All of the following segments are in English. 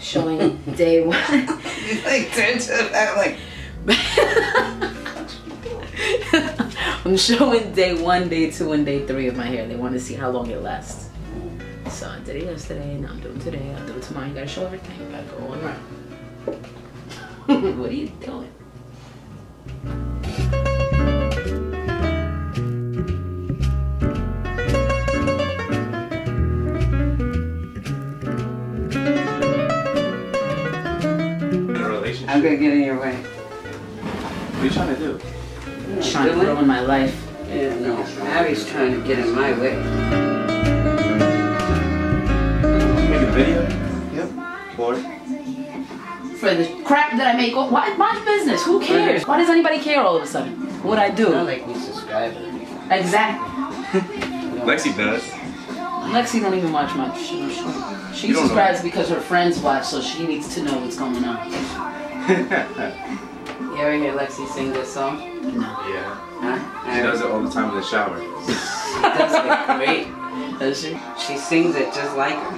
showing day one. you like turned to that like. I'm showing day one, day two, and day three of my hair. They want to see how long it lasts. So I did it yesterday, now I'm doing today, I'll do it tomorrow. You gotta show everything. You gotta go all around. what are you doing? I'm gonna get in your way. What are you trying to do? I'm trying to ruin my life. Yeah, no. Abby's trying to get in my way. Make a video? Yep. For it? For the crap that I make, oh, why my business? Who cares? Why does anybody care all of a sudden? What I Not do? like me subscribe. Exactly. Lexi does. Lexi don't even watch much. She, she, she You don't know. subscribes because her friends watch, so she needs to know what's going on. You ever hear Lexi sing this song? No. yeah. Huh? She does it all the time in the shower. She does it great. Does she? She sings it just like her.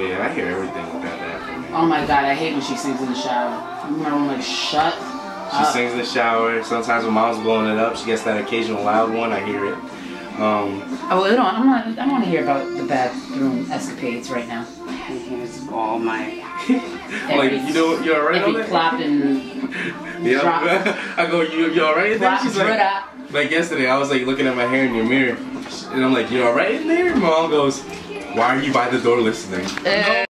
Yeah, I hear everything about that from me. Oh my god, I hate when she sings in the shower. I remember I'm like, shut She up. sings in the shower. Sometimes when mom's blowing it up, she gets that occasional loud one. I hear it. Um, Oh, well, don't, I'm not, I don't want to hear about the bathroom escapades right now. Here's all my. like, you know, you alright on that? and Yeah. I go, you, you alright in there? She's like, like yesterday, I was like looking at my hair in your mirror, and I'm like, you alright in there? Mom goes, why are you by the door listening? Eh.